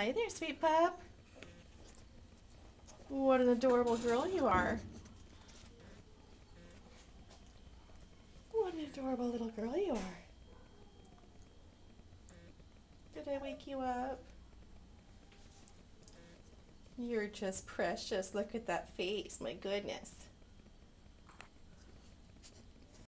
Hi there, sweet pup. What an adorable girl you are. What an adorable little girl you are. Did I wake you up? You're just precious. Look at that face. My goodness.